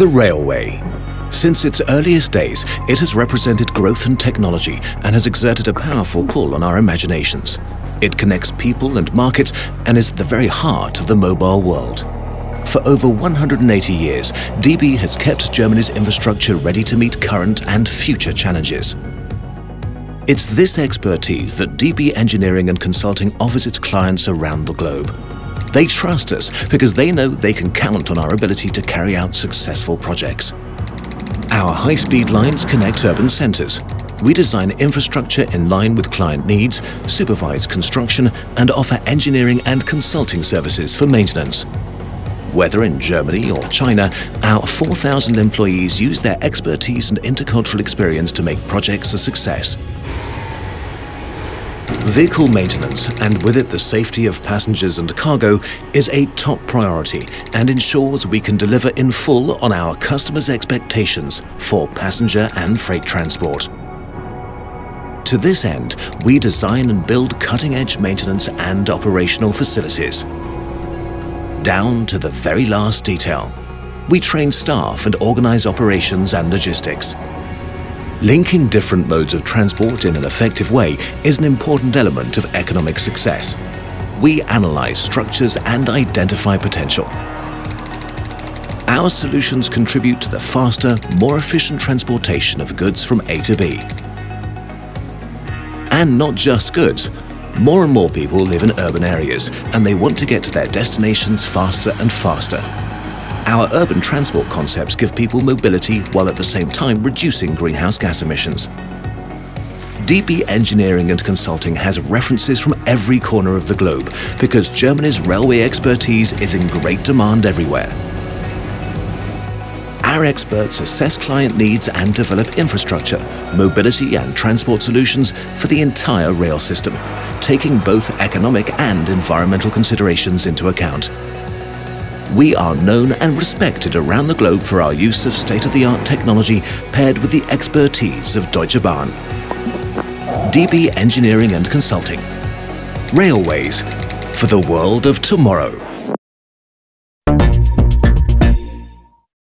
The railway. Since its earliest days, it has represented growth and technology and has exerted a powerful pull on our imaginations. It connects people and markets and is at the very heart of the mobile world. For over 180 years, DB has kept Germany's infrastructure ready to meet current and future challenges. It's this expertise that DB Engineering and Consulting offers its clients around the globe. They trust us because they know they can count on our ability to carry out successful projects. Our high-speed lines connect urban centres. We design infrastructure in line with client needs, supervise construction and offer engineering and consulting services for maintenance. Whether in Germany or China, our 4,000 employees use their expertise and intercultural experience to make projects a success. Vehicle maintenance, and with it the safety of passengers and cargo, is a top priority and ensures we can deliver in full on our customers' expectations for passenger and freight transport. To this end, we design and build cutting-edge maintenance and operational facilities. Down to the very last detail. We train staff and organize operations and logistics. Linking different modes of transport in an effective way is an important element of economic success. We analyze structures and identify potential. Our solutions contribute to the faster, more efficient transportation of goods from A to B. And not just goods. More and more people live in urban areas and they want to get to their destinations faster and faster. Our urban transport concepts give people mobility while at the same time reducing greenhouse gas emissions. DB Engineering and Consulting has references from every corner of the globe because Germany's railway expertise is in great demand everywhere. Our experts assess client needs and develop infrastructure, mobility and transport solutions for the entire rail system, taking both economic and environmental considerations into account. We are known and respected around the globe for our use of state-of-the-art technology paired with the expertise of Deutsche Bahn. DB Engineering and Consulting. Railways for the world of tomorrow.